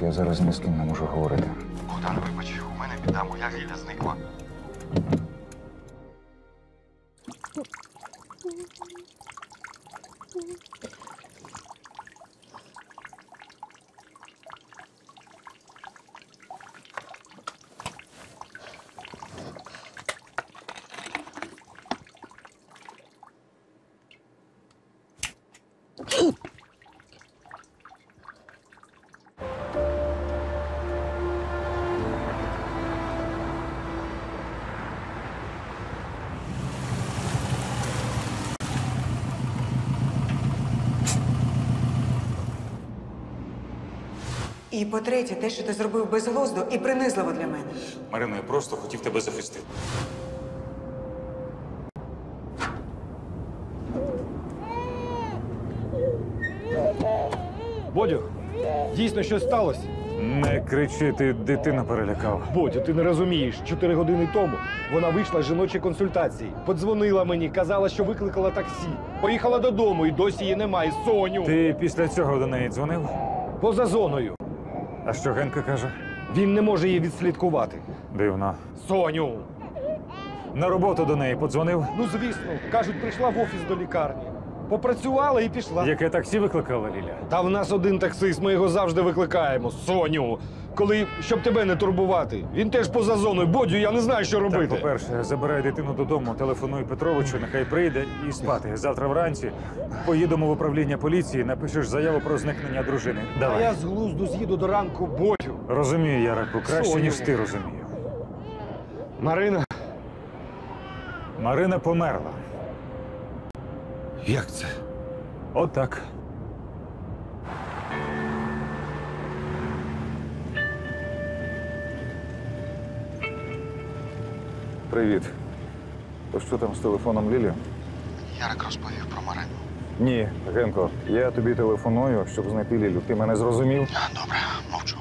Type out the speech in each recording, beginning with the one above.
вибач, я зараз ні з ким не можу говорити. Богдан, вибач, у мене біда, моя Ліля зникла. І по-третє, те, що ти зробив безглуздо і принизливо для мене. Марина, я просто хотів тебе захистити. Бодю, дійсно щось сталося. Не кричи, ти дитину перелякав. Бодю, ти не розумієш. Чотири години тому вона вийшла з жіночої консультації. Подзвонила мені, казала, що викликала таксі. Поїхала додому і досі її немає. Соню. Ти після цього до неї дзвонив? Поза зоною. А що Генка каже? Він не може її відслідкувати. Дивно. Соню. На роботу до неї подзвонив? Ну, звісно, кажуть, прийшла в офіс до лікарні. Попрацювала і пішла. Яке таксі викликала Ліля? Та в нас один таксист, ми його завжди викликаємо. Соню. Коли, щоб тебе не турбувати. Він теж поза зоною. Бодю, я не знаю, що робити. Так, по-перше, забирай дитину додому, телефонуй Петровичу, нехай прийде і спати. Завтра вранці поїдемо в управління поліції, напишеш заяву про зникнення дружини. А Давай. я з глузду з'їду до ранку, Бодю. Розумію, Яраку, краще, ніж ти розумію. Марина. Марина померла. Як це? Отак. Привіт. То що там з телефоном Лілі? Ярик розповів про Марину. Ні, Генко, я тобі телефоную, щоб знайти Лілю. Ти мене зрозумів? Добре, мовчу.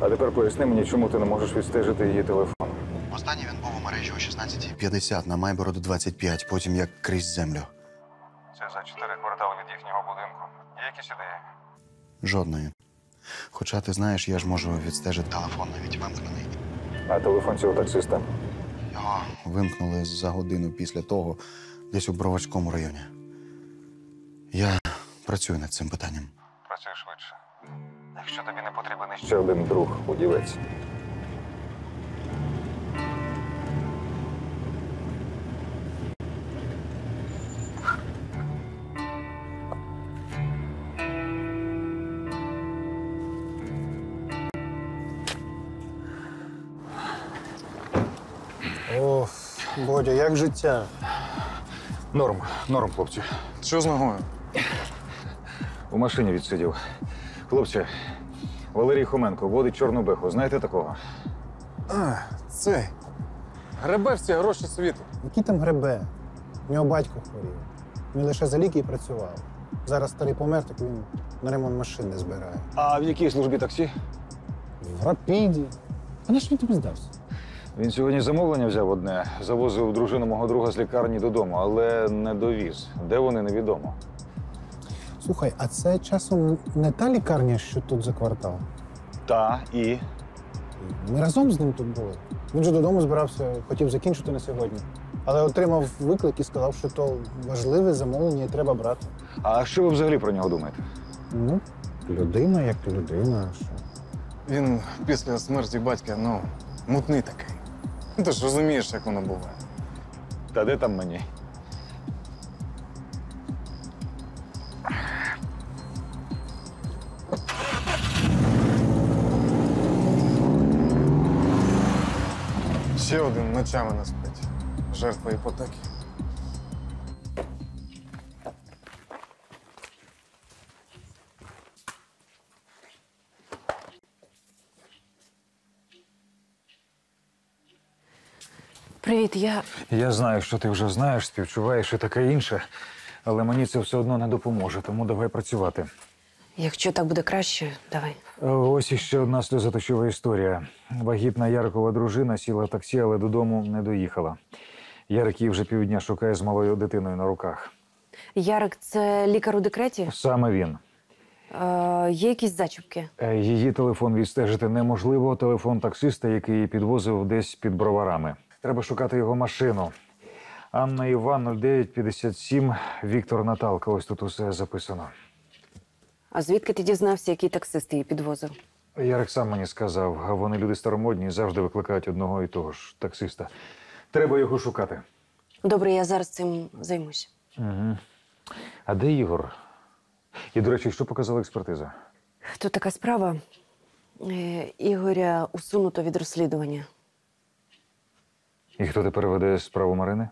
А тепер поясни мені, чому ти не можеш відстежити її телефон. Останній він був у мережі о 16.50 на Майбороду 25, потім як крізь землю. Це за чотири квартали від їхнього будинку. Є якісь ідеї? Жодної. Хоча ти знаєш, я ж можу відстежити телефон навіть вимкнений. А телефон цього таксиста? Вимкнули за годину після того, десь у Броварському районі. Я працюю над цим питанням. Працюй швидше. Якщо тобі не потрібен ще один друг, удівець. Бодя, як життя? Норм, норм, хлопці. Що з ногою? У машині відсидів. Хлопці, Валерій Хоменко водить чорну беху. Знаєте такого? А, цей. Гребе всі гроші світу. Який там гребе? У нього батько хворів. Він лише за ліки і працював. Зараз старий помер, так він на ремонт машин не збирає. А в якій службі таксі? В рапіді. А на що він тобі здався? Він сьогодні замовлення взяв одне, завозив дружину мого друга з лікарні додому, але не довіз. Де вони, невідомо. Слухай, а це часом не та лікарня, що тут за квартал. Та і. Ми разом з ним тут були. Він же додому збирався, хотів закінчити на сьогодні. Але отримав виклик і сказав, що то важливе замовлення і треба брати. А що ви взагалі про нього думаєте? Ну, людина як людина. Що? Він після смерті батька, ну, мутний такий. Ну, Ти ж розумієш, як воно буває. Та де там мені? Ще один ночами не спить. Жертва іпотеки. Привіт, я. Я знаю, що ти вже знаєш, співчуваєш і таке інше. Але мені це все одно не допоможе, тому давай працювати. Якщо так буде краще, давай. Ось іще одна сльозоточова історія. Вагітна Ярикова дружина сіла в таксі, але додому не доїхала. Ярик її вже півдня шукає з малою дитиною на руках. Ярик, це лікар у декреті? Саме він. Е, є якісь зачіпки? Е, Її телефон відстежити неможливо. Телефон таксиста, який її підвозив десь під броварами. Треба шукати його машину. Анна Іван 0957, Віктор Наталка. Ось тут усе записано. А звідки ти дізнався, який таксист її підвозив? Ярик сам мені сказав, а вони люди старомодні і завжди викликають одного і того ж таксиста. Треба його шукати. Добре, я зараз цим займусь. Угу. А де Ігор? І, до речі, що показала експертиза? Тут така справа. Е, Ігоря усунуто від розслідування. І хто тепер веде справу Марини?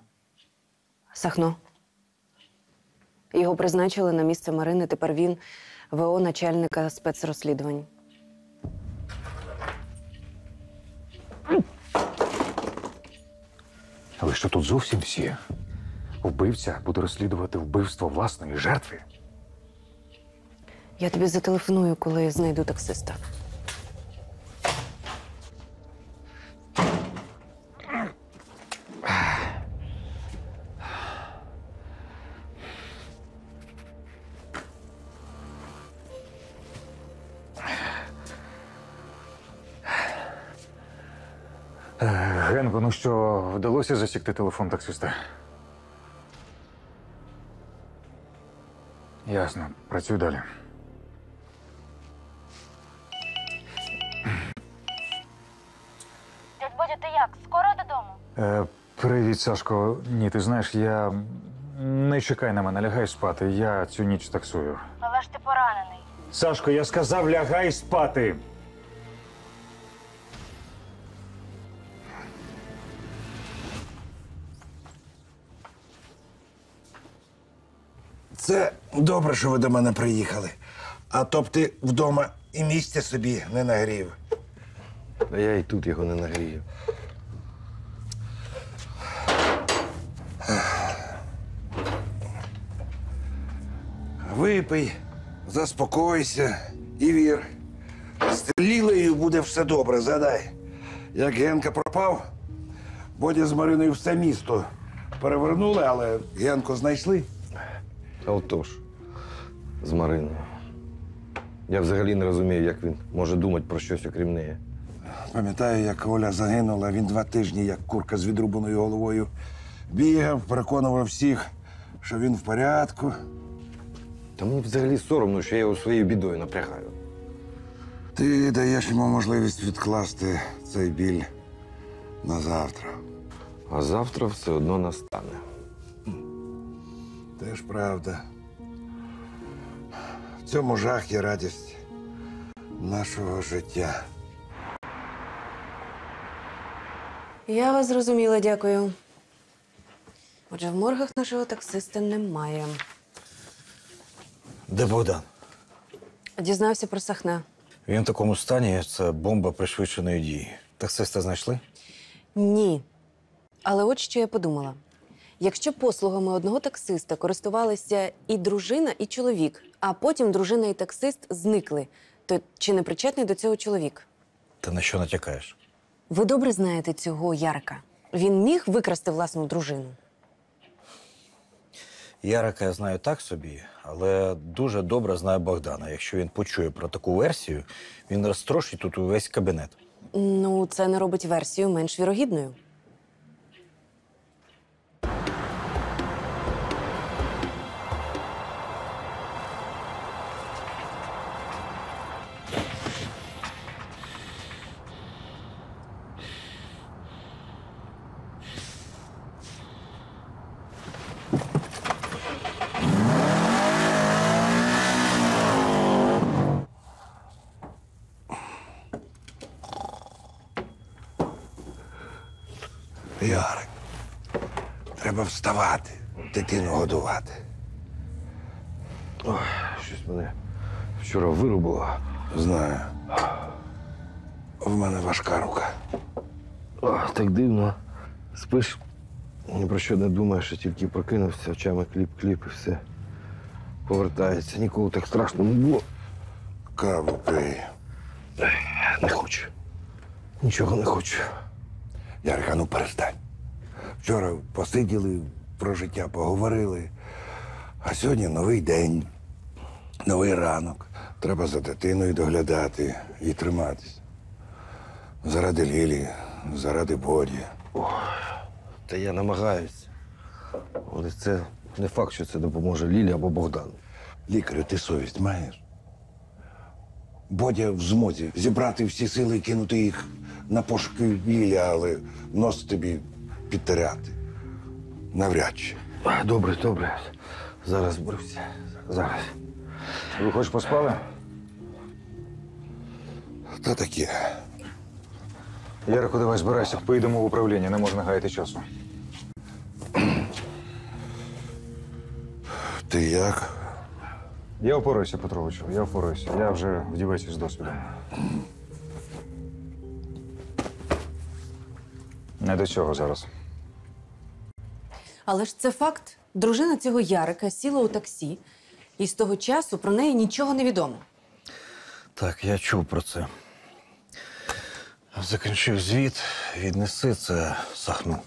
Сахно. Його призначили на місце Марини. Тепер він ВО начальника спецрозслідувань. Але що тут зовсім всі? Вбивця буде розслідувати вбивство власної жертви. Я тобі зателефоную, коли знайду таксиста. Генко, ну що, вдалося засікти телефон таксиста? Ясно, працюй далі. Дядь Бодя, ти як? Скоро додому? Е, привіт, Сашко. Ні, ти знаєш, я. Не чекай на мене, лягай спати. Я цю ніч таксую. Але ж ти поранений. Сашко, я сказав, лягай спати. Добре, що ви до мене приїхали. А то б ти вдома і місця собі не нагрів. А я і тут його не нагрію. Випий, заспокойся і вір. З Лілею буде все добре, задай. Як Генка пропав, Бодя з Мариною все місто перевернули, але Генку знайшли. А отож, з Мариною. Я взагалі не розумію, як він може думати про щось окрім неї. Пам'ятаю, як Оля загинула, він два тижні, як курка з відрубаною головою, бігав, переконував всіх, що він в порядку. Та мені взагалі соромно, що я його своєю бідою напрягаю. Ти даєш йому можливість відкласти цей біль на завтра. А завтра все одно настане. Теж правда. В цьому жах є радість нашого життя. Я вас зрозуміла, дякую. Отже, в моргах нашого таксиста немає. Де Богдан? Дізнався про Сахна. Він в такому стані це бомба пришвидшеної дії. Таксиста знайшли? Ні. Але от що я подумала: якщо послугами одного таксиста користувалися і дружина, і чоловік, а потім дружина і таксист зникли, то чи не причетний до цього чоловік? Ти на що натякаєш? Ви добре знаєте цього Ярика. Він міг викрасти власну дружину. Ярика я знаю так собі, але дуже добре знаю Богдана. Якщо він почує про таку версію, він розтрошить тут увесь кабінет. Ну, це не робить версію менш вірогідною. Треба вставати, дитину годувати. Ой, щось мене вчора вирубило. Знаю. В мене важка рука. Ох, так дивно. Спиш Ні про що не думаєш, що тільки прокинувся, очами кліп-кліп і все. Повертається. Ніколи так страшно не було. Каву пий. Не хочу. Нічого не хочу. Ярика, ну перестань. Вчора посиділи, про життя поговорили. А сьогодні новий день, новий ранок. Треба за дитиною доглядати і триматися. Заради Лілі, заради Боді. Та я намагаюся. Але це не факт, що це допоможе Лілі або Богдану. Лікарю, ти совість маєш? Бодя в змозі зібрати всі сили і кинути їх на пошуки Лілі, але нос тобі підтеряти. Навряд чи. Добре, добре. Зараз зберуся. Зараз. Ви хоч поспали? Та таке. Ярику, давай збирайся, поїдемо в управління, не можна гаяти часу. Ти як? Я впораюся, Петровичу, я впораюся. Я вже вдівець з досвідом. Не до цього зараз. Але ж це факт. Дружина цього Ярика сіла у таксі, і з того часу про неї нічого не відомо. Так, я чув про це. Закінчив звіт, віднеси це сахну.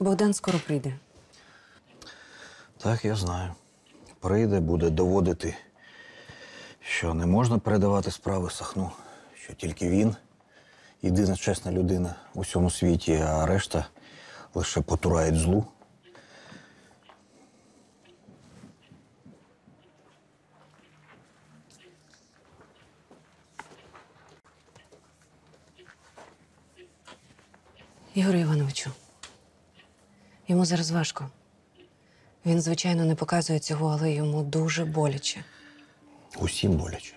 Богдан скоро прийде. Так, я знаю. Прийде, буде доводити, що не можна передавати справи сахну, що тільки він єдина чесна людина у всьому світі, а решта лише потурають злу. Ігорю Івановичу, йому зараз важко. Він, звичайно, не показує цього, але йому дуже боляче. Усім боляче.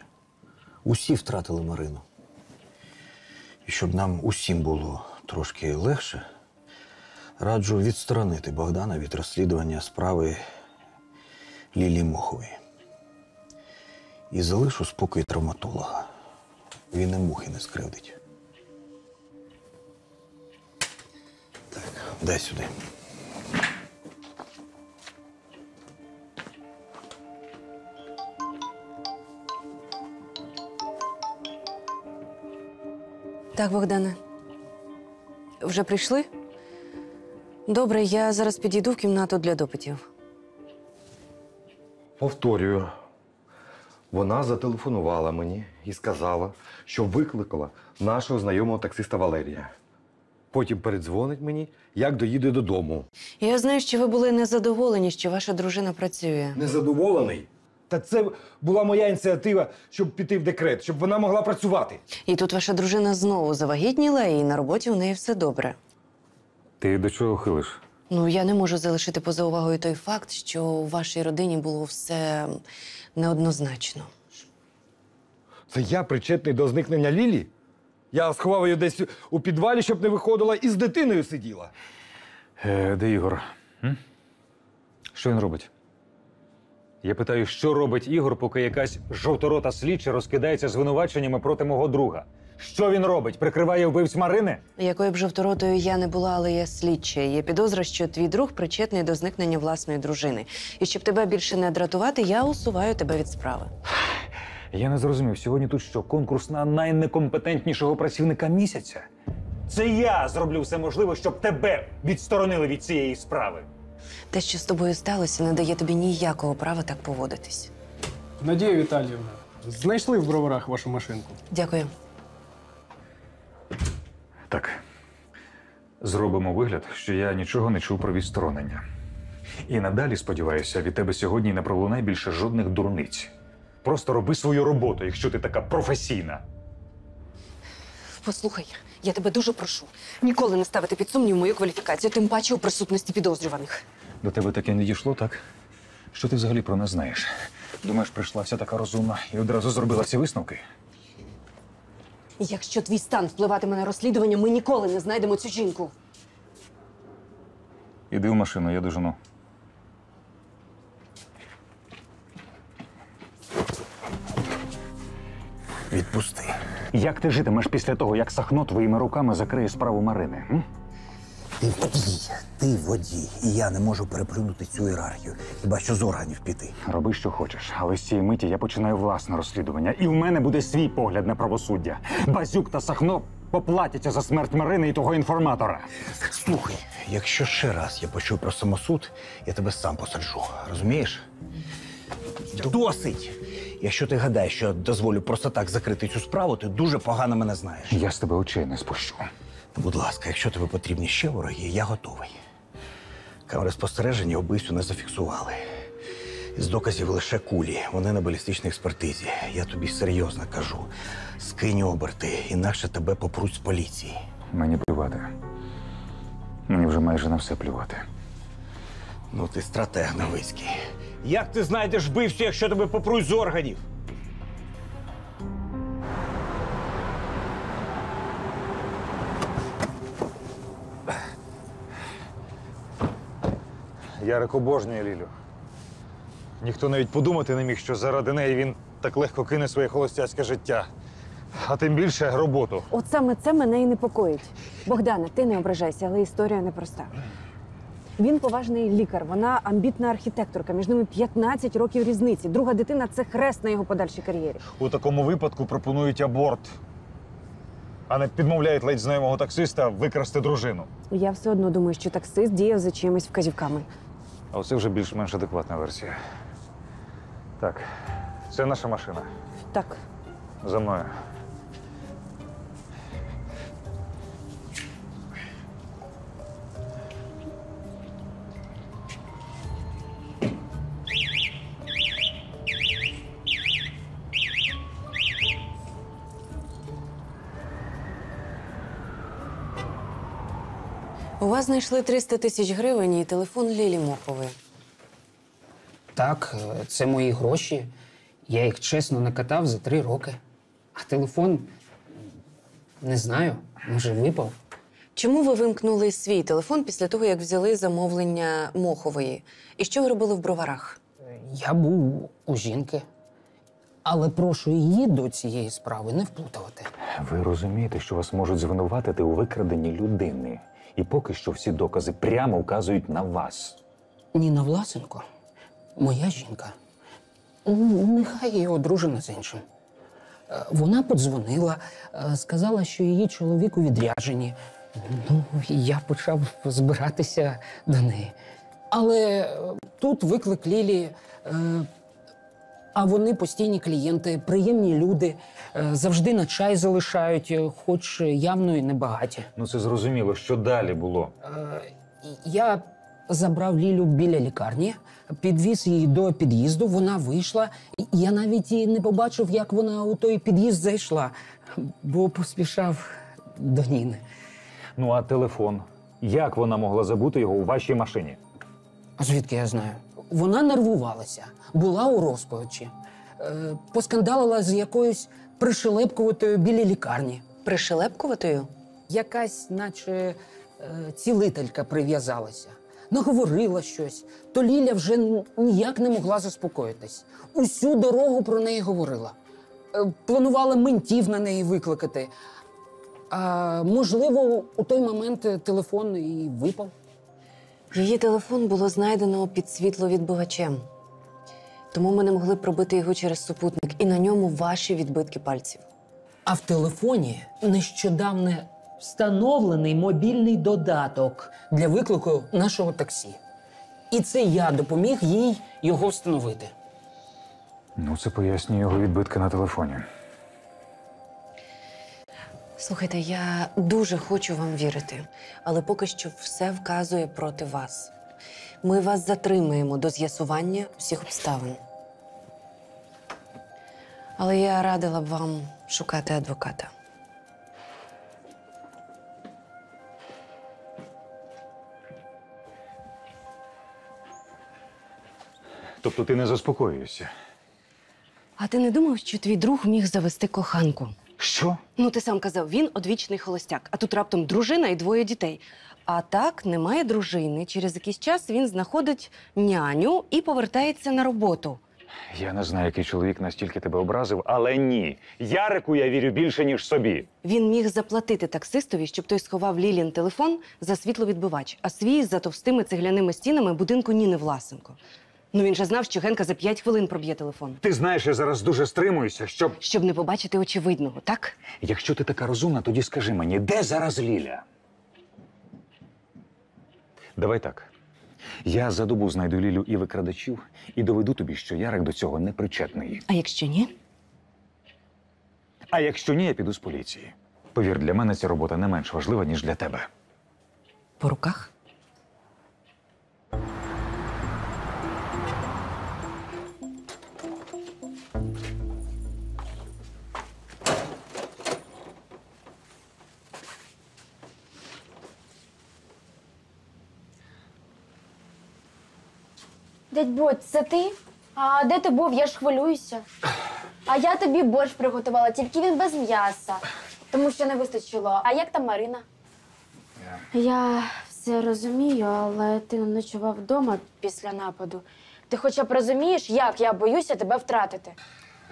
Усі втратили Марину. І щоб нам усім було трошки легше, раджу відсторонити Богдана від розслідування справи Лілії Мохової. І залишу спокій травматолога. Він і мухи не скривдить. Так, дай сюди. Так, Богдане. Вже прийшли? Добре, я зараз підійду в кімнату для допитів. Повторюю. Вона зателефонувала мені і сказала, що викликала нашого знайомого таксиста Валерія. Потім передзвонить мені, як доїде додому. Я знаю, що ви були незадоволені, що ваша дружина працює. Незадоволений? Та це була моя ініціатива, щоб піти в декрет, щоб вона могла працювати. І тут ваша дружина знову завагітніла, і на роботі у неї все добре. Ти до чого хилиш? Ну, я не можу залишити поза увагою той факт, що у вашій родині було все неоднозначно. Це я причетний до зникнення Лілі? Я сховав її десь у підвалі, щоб не виходила і з дитиною сиділа. Е, де Ігор? М? Що він робить? Я питаю, що робить Ігор, поки якась жовторота слідча розкидається звинуваченнями проти мого друга. Що він робить? Прикриває вбивць Марини? Якою б жовторотою я не була, але я слідча. Є підозра, що твій друг причетний до зникнення власної дружини. І щоб тебе більше не дратувати, я усуваю тебе від справи. Я не зрозумів, сьогодні тут що, конкурс на найнекомпетентнішого працівника місяця? Це я зроблю все можливе, щоб тебе відсторонили від цієї справи. Те, що з тобою сталося, не дає тобі ніякого права так поводитись. Надія Віталіївна, знайшли в броварах вашу машинку. Дякую. Так. Зробимо вигляд, що я нічого не чув про відсторонення. І надалі, сподіваюся, від тебе сьогодні не пролунає більше жодних дурниць. Просто роби свою роботу, якщо ти така професійна. Послухай, я тебе дуже прошу ніколи не ставити під сумнів мою кваліфікацію, тим паче у присутності підозрюваних. До тебе таке не дійшло, так? Що ти взагалі про нас знаєш? Думаєш, прийшла вся така розумна і одразу зробила ці висновки? Якщо твій стан впливатиме на розслідування, ми ніколи не знайдемо цю жінку. Іди в машину, я дожену. Відпусти. Як ти житимеш після того, як Сахно твоїми руками закриє справу Марини? М? Ти водій, ти водій. І я не можу переплюнути цю ієрархію. Хіба що з органів піти. Роби, що хочеш, але з цієї миті я починаю власне розслідування, і в мене буде свій погляд на правосуддя. Базюк та Сахно поплатяться за смерть Марини і того інформатора. Слухай, якщо ще раз я почув про самосуд, я тебе сам посаджу. Розумієш? Досить! Якщо ти гадаєш, що дозволю просто так закрити цю справу, ти дуже погано мене знаєш. Я з тебе очей не спущу. Будь ласка, якщо тобі потрібні ще вороги, я готовий. Камери спостереження вбивцю не зафіксували. З доказів лише кулі, вони на балістичній експертизі. Я тобі серйозно кажу. Скинь оберти, інакше тебе попруть з поліції. Мені плювати. Мені вже майже на все плювати. Ну, ти стратег Новицький. Як ти знайдеш вбивцю, якщо тебе попруть з органів? Ярик обожнює Лілю. Ніхто навіть подумати не міг, що заради неї він так легко кине своє холостяцьке життя. А тим більше роботу. От саме це мене і непокоїть. Богдана, ти не ображайся, але історія непроста. Він поважний лікар, вона амбітна архітекторка. Між ними 15 років різниці. Друга дитина це хрест на його подальшій кар'єрі. У такому випадку пропонують аборт, а не підмовляють ледь знайомого таксиста викрасти дружину. Я все одно думаю, що таксист діяв за чиїмись вказівками. А оце вже більш-менш адекватна версія. Так, це наша машина. Так, За мною. Знайшли 300 тисяч гривень і телефон Лілі Мохової. Так, е, це мої гроші. Я їх чесно накатав за три роки. А телефон не знаю, може, випав. Чому ви вимкнули свій телефон після того, як взяли замовлення Мохової? І що ви робили в броварах? Я був у жінки. Але прошу її до цієї справи не вплутувати. Ви розумієте, що вас можуть звинуватити у викраденні людини. І поки що всі докази прямо вказують на вас. Ніна Власенко, моя жінка. Нехай є одружена з іншим. Е, Вона подзвонила, е, сказала, що її чоловік у відрядженні. Ну, я почав збиратися до неї. Але е, тут виклик Лілі. А вони постійні клієнти, приємні люди, е, завжди на чай залишають, е, хоч явно і небагаті. Ну це зрозуміло, що далі було. Е, Я забрав Лілю біля лікарні, підвіз її до під'їзду. Вона вийшла. Я навіть і не побачив, як вона у той під'їзд зайшла, бо поспішав до Ніни. Ну а телефон? Як вона могла забути його у вашій машині? А звідки я знаю? Вона нервувалася, була у розпачі, е, поскандалила з якоюсь пришелепкуватою біля лікарні. Пришелепкуватою? Якась, наче е, цілителька прив'язалася. Наговорила щось, то Ліля вже ніяк не могла заспокоїтись. Усю дорогу про неї говорила. Е, Планувала ментів на неї викликати. А можливо, у той момент телефон і випав. Її телефон було знайдено під світловідбивачем. Тому ми не могли пробити його через супутник, і на ньому ваші відбитки пальців. А в телефоні нещодавно встановлений мобільний додаток для виклику нашого таксі. І це я допоміг їй його встановити. Ну, це пояснює його відбитки на телефоні. Слухайте, я дуже хочу вам вірити, але поки що все вказує проти вас. Ми вас затримаємо до з'ясування всіх обставин. Але я радила б вам шукати адвоката. Тобто ти не заспокоюєшся? А ти не думав, що твій друг міг завести коханку? Що? Ну, ти сам казав, він одвічний холостяк, а тут раптом дружина і двоє дітей. А так немає дружини. Через якийсь час він знаходить няню і повертається на роботу. Я не знаю, який чоловік настільки тебе образив, але ні. Ярику я вірю більше, ніж собі. Він міг заплатити таксистові, щоб той сховав Лілін телефон за світловідбивач, а свій за товстими цегляними стінами будинку Ніни Власенко. Ну він же знав, що Генка за п'ять хвилин проб'є телефон. Ти знаєш, я зараз дуже стримуюся, щоб. Щоб не побачити очевидного, так? Якщо ти така розумна, тоді скажи мені, де зараз Ліля? Давай так. Я за добу знайду Лілю і викрадачів і доведу тобі, що Ярик до цього не причетний. А якщо ні? А якщо ні, я піду з поліції. Повір, для мене ця робота не менш важлива, ніж для тебе. По руках? Дядь Бодь, це ти? А де ти був? Я ж хвилююся. А я тобі борщ приготувала, тільки він без м'яса, тому що не вистачило. А як там Марина? Я все розумію, але ти не ночував вдома після нападу. Ти хоча б розумієш, як я боюся тебе втратити.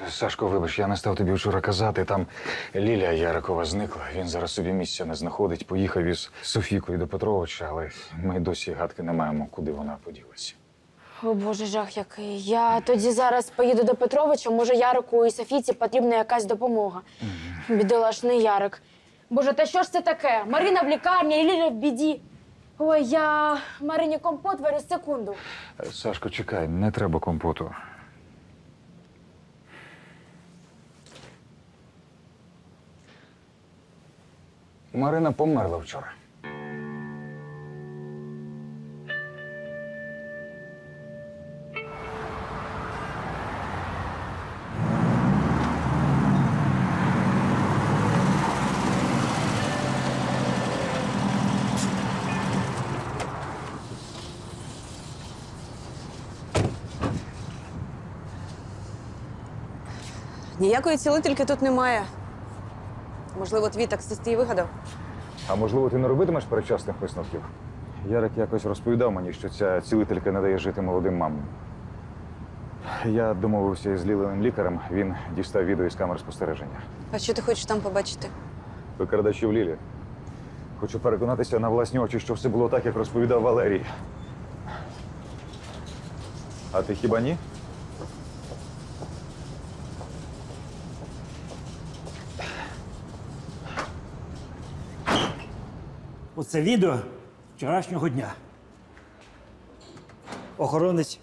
Сашко, вибач, я не став тобі вчора казати. Там Ліля Ярикова зникла. Він зараз собі місця не знаходить. Поїхав із Софійкою до Петровича, але ми досі гадки не маємо, куди вона поділася. О Боже, жах який. Я тоді зараз поїду до Петровича, може, Ярику і Софійці потрібна якась допомога. Бідолашний Ярик. Боже, та що ж це таке? Марина в лікарні, і Ліля в біді. Ой, я Марині компот варю секунду. Сашко, чекай, не треба компоту. Марина померла вчора. Ніякої цілительки тут немає. Можливо, твій таксист її вигадав. А можливо, ти не робитимеш передчасних висновків? Ярик якось розповідав мені, що ця цілителька не дає жити молодим мамам. Я домовився із лілевим лікарем, він дістав відео із камер спостереження. А що ти хочеш там побачити? Викрадачів Лілі. Хочу переконатися на власні очі, що все було так, як розповідав Валерій. А ти хіба ні? Оце відео вчорашнього дня. Охоронець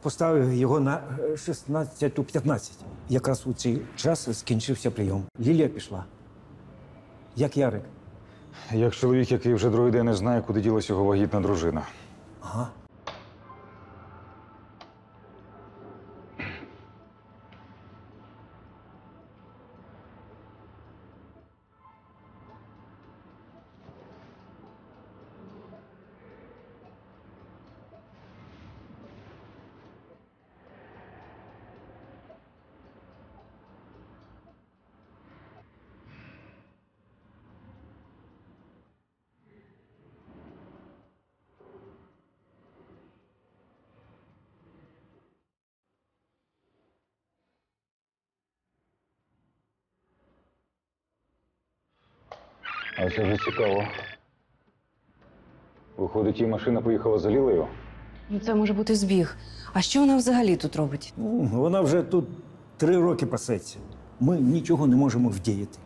поставив його на е, 16.15. Якраз у цей час скінчився прийом. Лілія пішла. Як Ярик. Як чоловік, який вже другий день не знає, куди ділась його вагітна дружина. Ага. А це вже цікаво. Виходить, її машина поїхала за Лілею? Ну, це може бути збіг. А що вона взагалі тут робить? Ну, Вона вже тут три роки пасеться. Ми нічого не можемо вдіяти.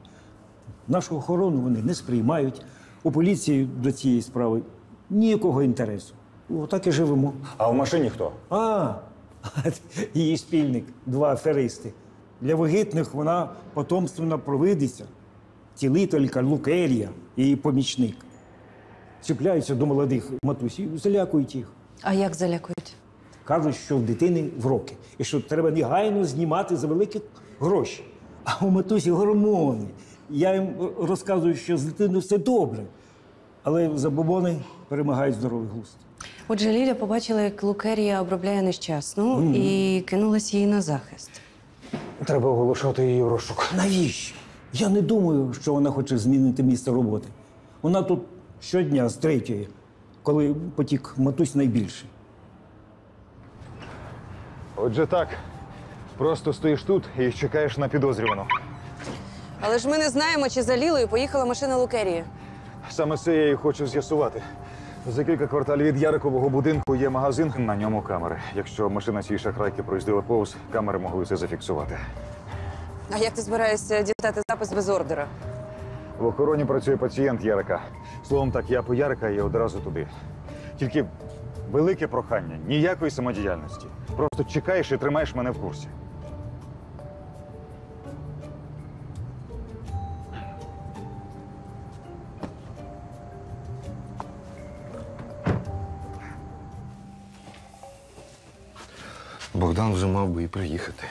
Нашу охорону вони не сприймають. У поліції до цієї справи ніякого інтересу. Отак і живемо. А в машині хто? А, її спільник, два аферисти. Для вагітних вона потомственна провидиця, цілителька Лукерія, її помічник. Чіпляються до молодих матусів, залякують їх. А як залякують? Кажуть, що в дитини вроки, і що треба негайно знімати за великі гроші. А у матусі гормони. Я їм розказую, що з дитиною все добре. Але забобони перемагають здоровий глузд. Отже, Ліля побачила, як Лукерія обробляє нещасну Мгм. і кинулась їй на захист. Треба оголошувати її в розшук. Навіщо? Я не думаю, що вона хоче змінити місце роботи. Вона тут щодня з третьої, коли потік матусь найбільший. Отже, так, Просто стоїш тут і чекаєш на підозрювану. Але ж ми не знаємо, чи за Лілою поїхала машина Лукерії. Саме це я і хочу з'ясувати. За кілька кварталів від Ярикового будинку є магазин, на ньому камери. Якщо машина цієї шахрайки проїздила повз, камери могли це зафіксувати. А як ти збираєшся дістати запис без ордера? В охороні працює пацієнт Ярика. Словом так, я по Ярика і одразу туди. Тільки велике прохання, ніякої самодіяльності. Просто чекаєш і тримаєш мене в курсі. Богдан вже мав би і приїхати.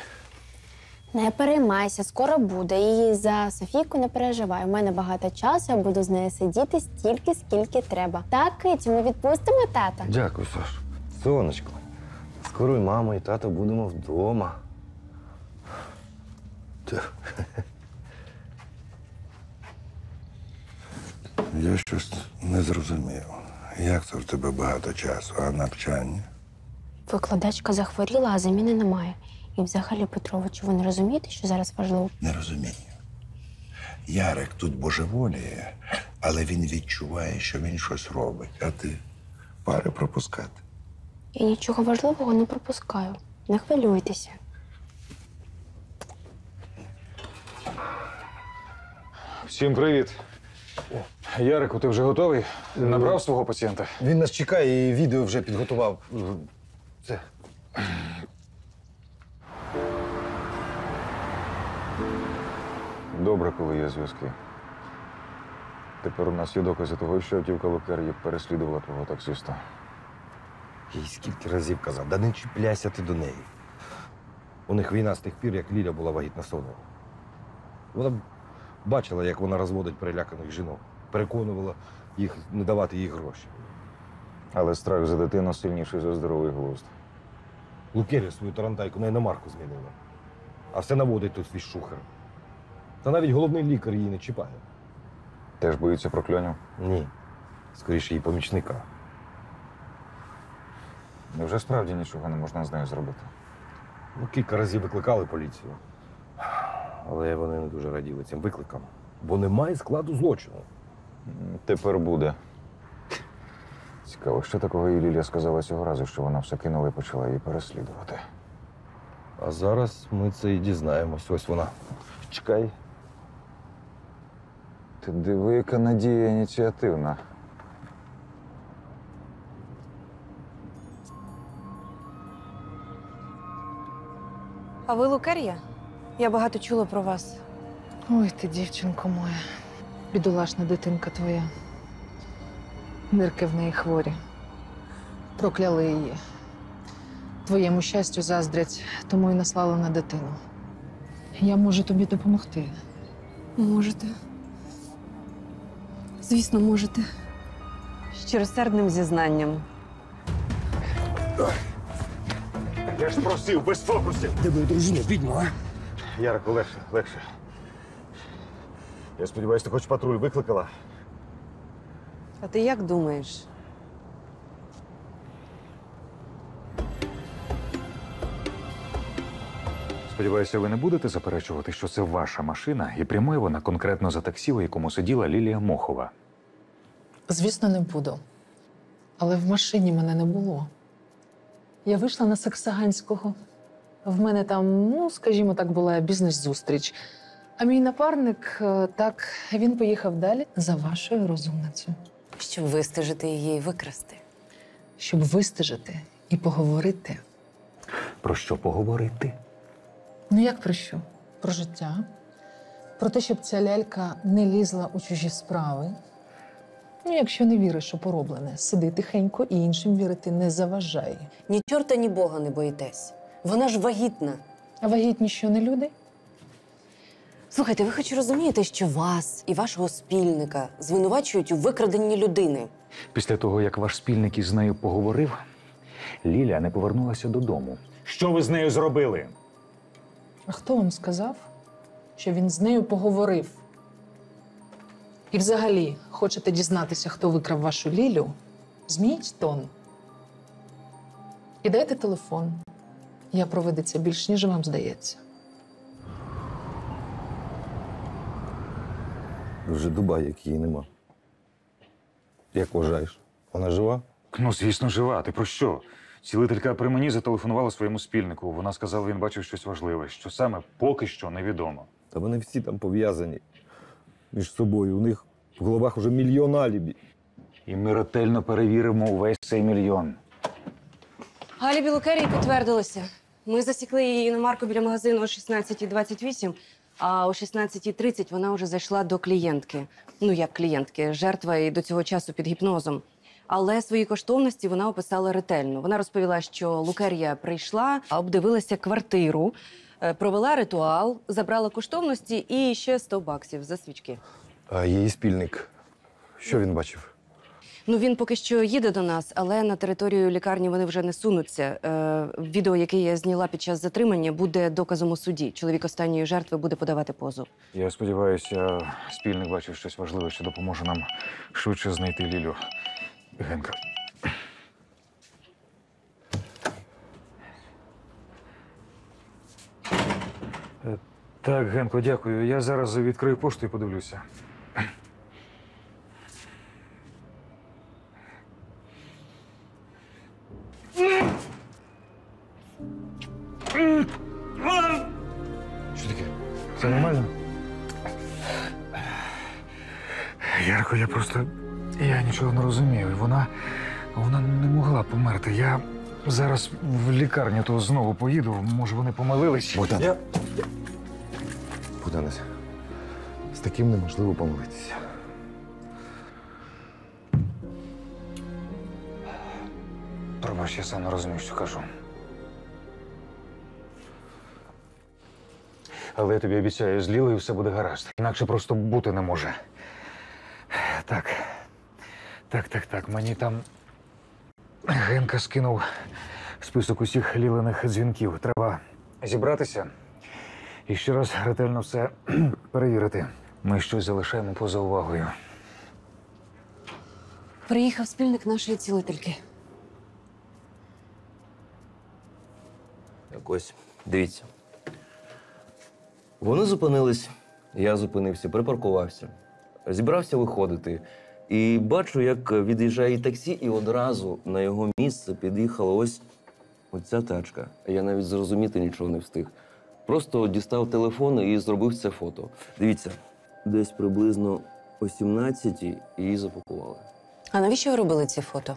Не переймайся, скоро буде. І за Софійку не переживай. У мене багато часу, я буду з нею сидіти стільки, скільки треба. Так, Киті, ми відпустимо тата. Дякую, Саш. Сонечко. Скоро і мама, і тато будемо вдома. Та, Я щось не зрозумів. Як це в тебе багато часу, а навчання? Викладачка захворіла, а заміни немає. І взагалі, Петровичу, ви не розумієте, що зараз важливо? Не розумію. Ярик тут божеволіє, але він відчуває, що він щось робить, а ти пари пропускати. Я нічого важливого не пропускаю. Не хвилюйтеся. Всім привіт. Ярику, ти вже готовий? Набрав свого пацієнта? Він нас чекає і відео вже підготував. Це. Добре, коли є зв'язки. Тепер у нас є докази того, що автівка Лукер'ї переслідувала твого таксиста. Їй скільки разів казав, да не чіпляйся ти до неї. У них війна з тих пір, як Ліля була вагітна соною. Вона б бачила, як вона розводить переляканих жінок, переконувала їх не давати їй гроші. Але страх за дитину сильніший за здоровий глузд. Лукерія свою тарантайку на іномарку змінила. А все наводить тут свій шухер. Та навіть головний лікар її не чіпає. Теж боїться прокльонів? Ні. Скоріше її помічника. Невже справді нічого не можна з нею зробити? Ну, кілька разів викликали поліцію. Але вони не дуже раділи цим викликам, бо немає складу злочину. Тепер буде. Цікаво, що такого їй Лілія сказала цього разу, що вона все кинула і почала її переслідувати. А зараз ми це і дізнаємось. Ось вона. Чекай. Ти диви, яка надія ініціативна. А ви Лукерія? Я багато чула про вас. Ой ти, дівчинко моя, бідолашна дитинка твоя. Нирки в неї хворі. Прокляли її. Твоєму щастю заздрять, тому і наслали на дитину. Я можу тобі допомогти. Можете. Звісно, можете. Щиросердним зізнанням. Я ж просив, без фокусів. Де моя дружина, відьма, а? Ярику, легше, легше. Я сподіваюся, ти хоч патруль викликала. А ти як думаєш? Сподіваюся, ви не будете заперечувати, що це ваша машина, і прямує вона конкретно за таксі, у якому сиділа Лілія Мохова. Звісно, не буду. Але в машині мене не було. Я вийшла на Саксаганського. В мене там, ну, скажімо так, була бізнес-зустріч. А мій напарник, е, так, він поїхав далі за вашою розумницею. Щоб вистежити її і викрасти. Щоб вистежити і поговорити. Про що поговорити? Ну, як про що? Про життя. Про те, щоб ця лялька не лізла у чужі справи. Ну, якщо не віриш, що пороблене, сиди тихенько і іншим вірити не заважає. Ні чорта, ні Бога не боїтесь. Вона ж вагітна. А вагітні що не люди? Слухайте, ви хоч розумієте, що вас і вашого спільника звинувачують у викраденні людини. Після того, як ваш спільник із нею поговорив, Ліля не повернулася додому. Що ви з нею зробили? А хто вам сказав, що він з нею поговорив? І взагалі, хочете дізнатися, хто викрав вашу Лілю? Зміть тон. І дайте телефон. Я провидиця більш, ніж вам здається. Вже дуба, як її нема. Як вважаєш, вона жива? Ну, звісно, жива. Ти про що? Цілителька при мені зателефонувала своєму спільнику. Вона сказала, він бачив щось важливе. Що саме поки що невідомо. Та вони всі там пов'язані між собою. У них в головах уже мільйон алібі. І ми ретельно перевіримо увесь цей мільйон. Алібі Лукерії підтвердилося. Ми засікли її на марку біля магазину о 16.28, а о 16.30 вона вже зайшла до клієнтки. Ну, як клієнтки, жертва і до цього часу під гіпнозом. Але свої коштовності вона описала ретельно. Вона розповіла, що Лукерія прийшла, обдивилася квартиру, е, провела ритуал, забрала коштовності і ще 100 баксів за свічки. А її спільник. Що він бачив? Ну він поки що їде до нас, але на територію лікарні вони вже не сунуться. Е, відео, яке я зняла під час затримання, буде доказом у суді. Чоловік останньої жертви буде подавати позов. Я сподіваюся, спільник бачив щось важливе, що допоможе нам швидше знайти Лілю. Генка. Е, Так, Генко, дякую. Я зараз відкрию пошту і подивлюся. Що таке? Все нормально? Ярко, я просто. Я нічого не розумію. Вона. Вона не могла померти. Я зараз в лікарню то знову поїду. Може, вони помилились. Богдан. Я... Богдане, з таким неможливо помилитися. Пробач, я сам не розумію, що кажу. Але я тобі обіцяю, з Лілею все буде гаразд. Інакше просто бути не може. Так. Так, так, так. Мені там Генка скинув список усіх лілених дзвінків. Треба зібратися і ще раз ретельно все перевірити. Ми щось залишаємо поза увагою. Приїхав спільник нашої цілительки. Так ось, дивіться. Вони зупинились, я зупинився, припаркувався, зібрався виходити. І бачу, як від'їжджає таксі, і одразу на його місце під'їхала ось оця тачка. Я навіть зрозуміти нічого не встиг. Просто дістав телефон і зробив це фото. Дивіться, десь приблизно о 17-й її запакували. А навіщо ви робили ці фото?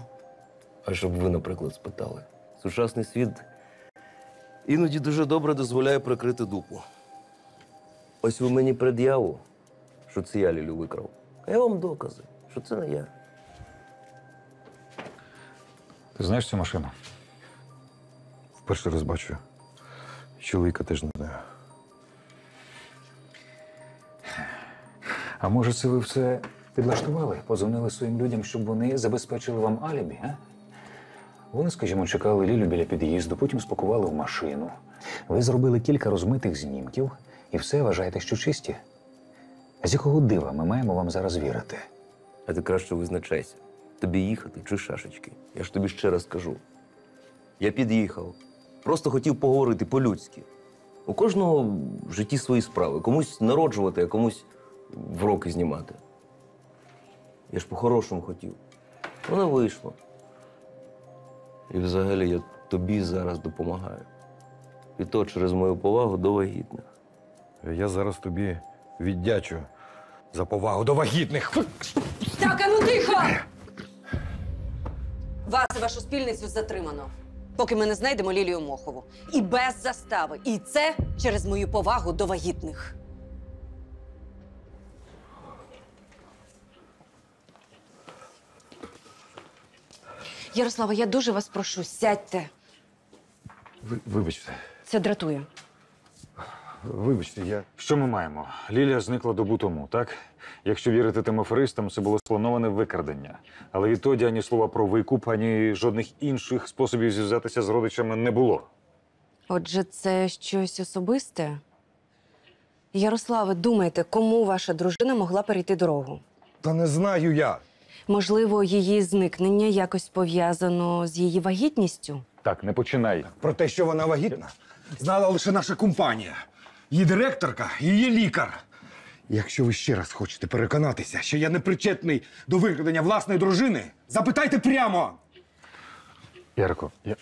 А щоб ви, наприклад, спитали. Сучасний світ іноді дуже добре дозволяє прикрити дупу. Ось ви мені пред'яву, що це я Лілю викрав. А я вам докази, що це не я. Ти знаєш цю машину? Вперше раз бачу. Чоловіка теж не знаю. А може, це ви все підлаштували? Подзвонили своїм людям, щоб вони забезпечили вам алібі, а? Вони, скажімо, чекали Лілю біля під'їзду, потім спакували в машину. Ви зробили кілька розмитих знімків і все вважаєте, що чисті. З якого дива ми маємо вам зараз вірити? А ти краще визначайся. Тобі їхати чи шашечки? Я ж тобі ще раз кажу. Я під'їхав. Просто хотів поговорити по-людськи. У кожного в житті свої справи. Комусь народжувати, а комусь вроки знімати. Я ж по-хорошому хотів. Воно вийшло. І взагалі я тобі зараз допомагаю. І то через мою повагу до вагітних. Я зараз тобі віддячу за повагу до вагітних. Так, а ну тихо! Вас і вашу спільницю затримано, поки ми не знайдемо Лілію Мохову. І без застави. І це через мою повагу до вагітних. Ярослава, я дуже вас прошу, сядьте. Ви, вибачте. Це дратує. Вибачте, я. Що ми маємо? Лілія зникла добу тому, так? Якщо вірити тим аферистам, це було сплановане викрадення. Але відтоді ані слова про викуп, ані жодних інших способів зв'язатися з родичами не було. Отже, це щось особисте. Ярославе, думайте, кому ваша дружина могла перейти дорогу? Та не знаю я. Можливо, її зникнення якось пов'язано з її вагітністю? Так, не починай. Про те, що вона вагітна, знала лише наша компанія, її директорка, і її лікар. Якщо ви ще раз хочете переконатися, що я не причетний до викрадення власної дружини, запитайте прямо. Ярко, я.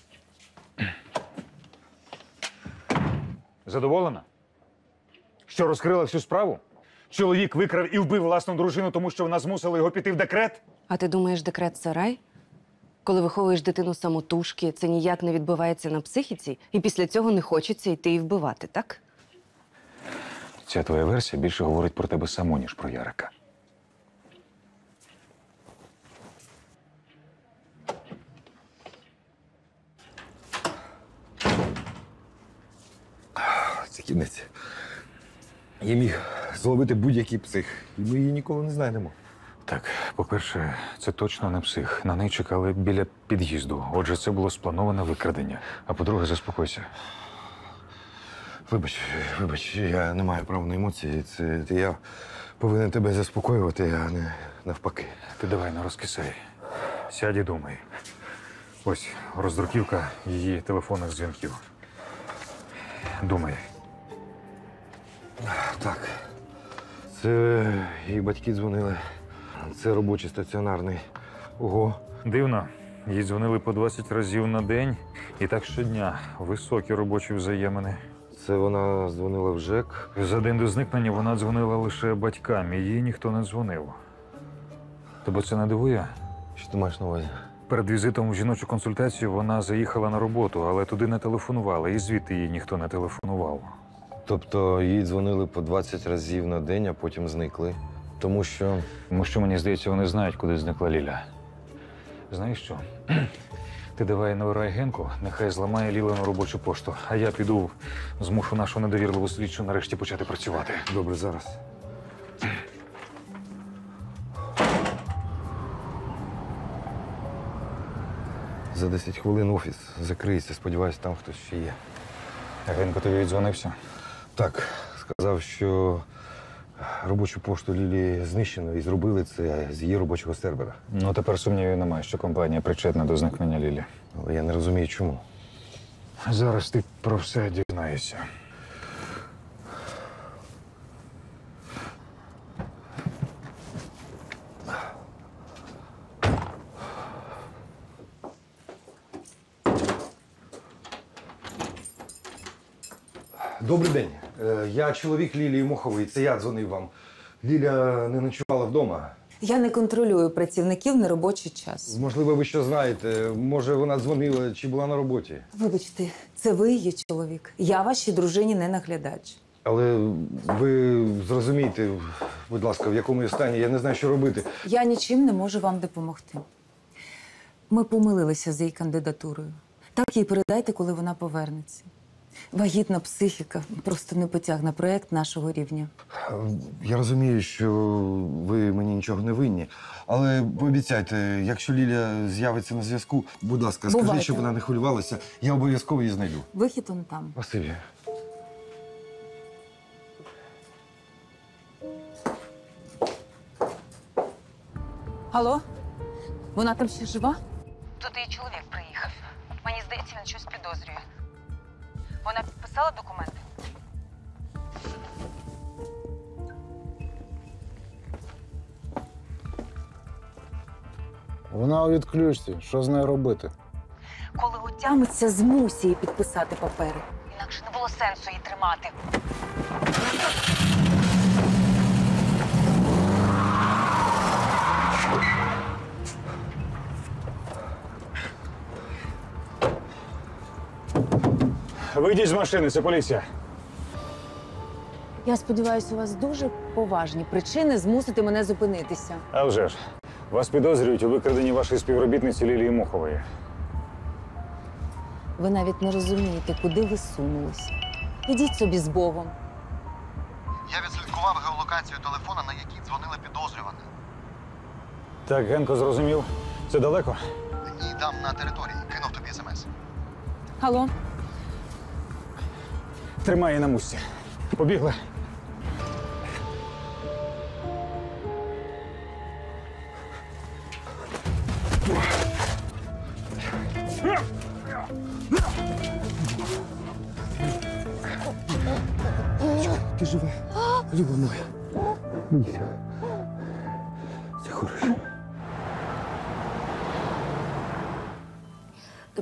Задоволена? Що розкрила всю справу? Чоловік викрав і вбив власну дружину, тому що вона змусила його піти в декрет? А ти думаєш, декрет це рай? Коли виховуєш дитину самотужки, це ніяк не відбивається на психіці, і після цього не хочеться йти і вбивати, так? Ця твоя версія більше говорить про тебе саму, ніж про Ярика. Це кінець. Я міг зловити будь-який псих, і ми її ніколи не знайдемо. Так, по-перше, це точно не псих. На неї чекали біля під'їзду. Отже, це було сплановане викрадення. А по-друге, заспокойся. Вибач, вибач, я не маю права на емоції. Це, це я повинен тебе заспокоювати, а не навпаки. Ти давай не розкисай. Сядь і думай. Ось роздруківка її телефонних дзвінків. Думай. Так. Це її батьки дзвонили. Це робочий стаціонарний. Ого. Дивно. Їй дзвонили по 20 разів на день, і так щодня. Високі робочі взаємини. Це вона дзвонила в ЖЕК. За день до зникнення вона дзвонила лише батькам, і їй ніхто не дзвонив. Тебе це не дивує? Що ти маєш на увазі? Перед візитом у жіночу консультацію вона заїхала на роботу, але туди не телефонувала, і звідти їй ніхто не телефонував. Тобто їй дзвонили по 20 разів на день, а потім зникли. Тому що. Тому що, мені здається, вони знають, куди зникла Ліля. Знаєш що? Ти давай набирай Генку, нехай зламає Лілену робочу пошту, а я піду змушу нашу недовірливу слідчу нарешті почати працювати. Добре, зараз. За 10 хвилин офіс закриється. Сподіваюсь, там хтось ще є. Генко тобі віддзвонився? Так, сказав, що робочу пошту Лілі знищено і зробили це з її робочого сервера. Ну, тепер сумнівів немає, що компанія причетна до зникнення Лілі. Але я не розумію, чому. Зараз ти про все дізнаєшся. Добрий день. Е, Я чоловік Лілії Мохової. Це я дзвонив вам. Ліля не ночувала вдома. Я не контролюю працівників в неробочий час. Можливо, ви що знаєте. Може, вона дзвонила чи була на роботі. Вибачте, це ви її чоловік. Я вашій дружині не наглядач. Але ви зрозумієте, будь ласка, в якому я стані, я не знаю, що робити. Я нічим не можу вам допомогти. Ми помилилися з її кандидатурою. Так їй передайте, коли вона повернеться. Вагітна психіка просто не потягне проект нашого рівня. Я розумію, що ви мені нічого не винні, але пообіцяйте, якщо Ліля з'явиться на зв'язку, будь ласка, скажіть, Бувайте. щоб вона не хвилювалася, я обов'язково її знайду. Вихід он там. Спасибі. Алло? Вона там ще жива? Тут її чоловік приїхав. Мені здається, він щось підозрює. Вона підписала документи? Вона у відключці. Що з нею робити? Коли отямиться, змусі її підписати папери. Інакше не було сенсу її тримати. Вийдіть з машини, це поліція. Я сподіваюся, у вас дуже поважні причини змусити мене зупинитися. А вже ж. Вас підозрюють у викраденні вашої співробітниці Лілії Мохової. Ви навіть не розумієте, куди ви сунулися. Ідіть собі з Богом. Я відслідкував геолокацію телефона, на який дзвонили підозрювані. Так, Генко зрозумів. Це далеко? Ні, там на території. Кинув тобі смс. Алло, Тримай її на мусці. Побігли.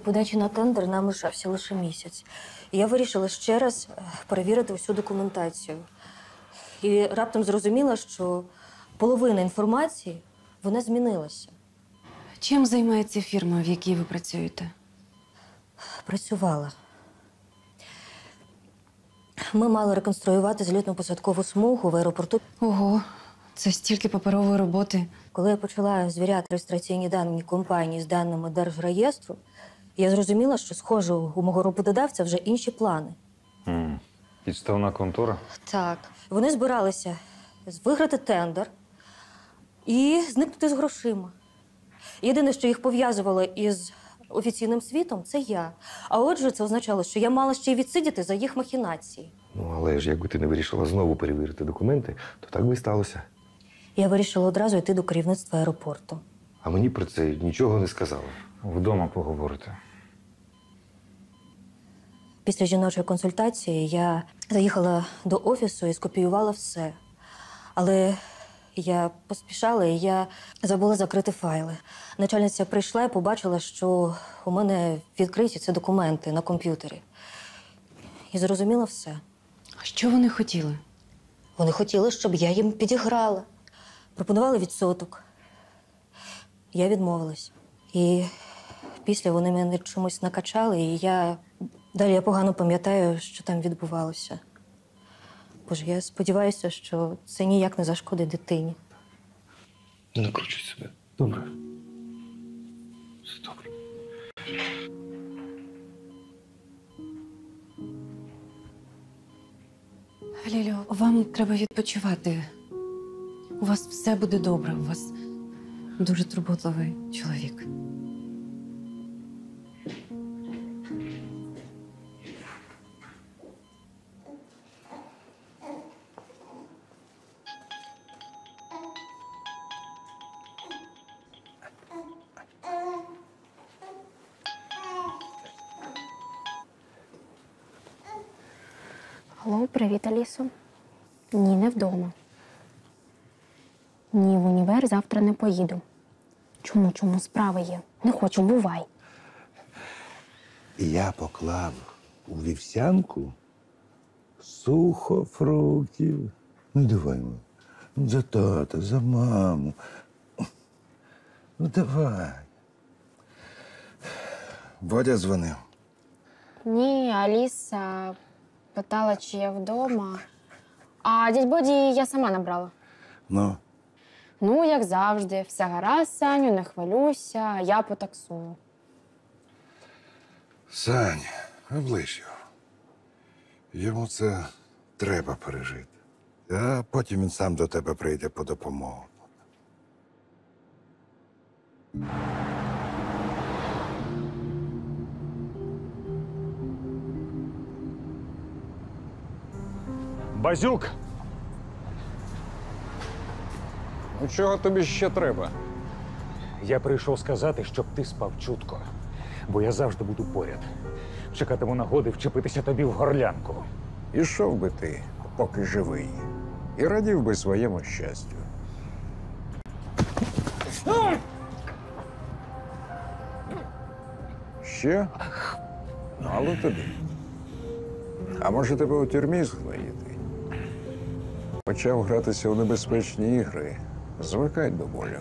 Подачі на тендер нам лишався лише місяць. І я вирішила ще раз е, перевірити всю документацію. І раптом зрозуміла, що половина інформації вона змінилася. Чим займається фірма, в якій ви працюєте? Працювала. Ми мали реконструювати злітно-посадкову смугу в аеропорту. Ого, це стільки паперової роботи. Коли я почала звіряти реєстраційні дані компанії з даними Держреєстру, я зрозуміла, що, схоже, у мого роботодавця вже інші плани. М, Підставна контора. Так. Вони збиралися виграти тендер і зникнути з грошима. Єдине, що їх пов'язувало із офіційним світом, це я. А отже, це означало, що я мала ще й відсидіти за їх махінації. Ну, але ж якби ти не вирішила знову перевірити документи, то так би і сталося. Я вирішила одразу йти до керівництва аеропорту. А мені про це нічого не сказали. Вдома поговорите. Після жіночої консультації я заїхала до офісу і скопіювала все. Але я поспішала і я забула закрити файли. Начальниця прийшла і побачила, що у мене відкриті ці документи на комп'ютері. І зрозуміла все. А що вони хотіли? Вони хотіли, щоб я їм підіграла. Пропонували відсоток. Я відмовилась. І після вони мене чомусь накачали, і я далі я погано пам'ятаю, що там відбувалося. Боже, я сподіваюся, що це ніяк не зашкодить дитині. Не накручуй себе. Добре. Все добре. Лілю, вам треба відпочивати. У вас все буде добре. У вас дуже турботливий чоловік. Алло, привіт, Алісо. Ні, не вдома. Ні, в універ завтра не поїду. Чому, чому справи є? Не хочу, бувай. Я поклав у вівсянку сухофруктів. Ну, давай, ну, за тата, за маму. Ну, давай. Бодя дзвонив. Ні, Аліса питала, чи я вдома. А дядь Боді я сама набрала. Ну, Ну, як завжди, все гаразд, Саню, не хвилюйся, я потаксую. Сань, оближ його. Йому це треба пережити. А потім він сам до тебе прийде по допомогу. Базюк! Ну, чого тобі ще треба? Я прийшов сказати, щоб ти спав чутко, бо я завжди буду поряд. Чекатиму нагоди вчепитися тобі в горлянку. Ішов би ти, поки живий, і радів би своєму щастю. Ще? Мало тобі. А може тебе у тюрмі згноїти? Почав гратися у небезпечні ігри. Звикай до болю.